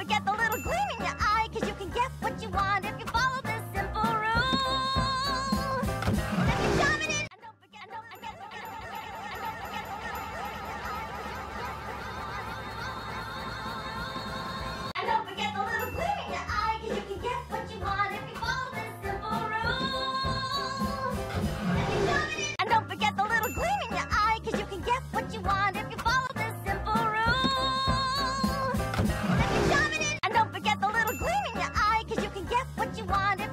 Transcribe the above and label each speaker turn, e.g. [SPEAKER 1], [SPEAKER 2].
[SPEAKER 1] forget the little gleam want it.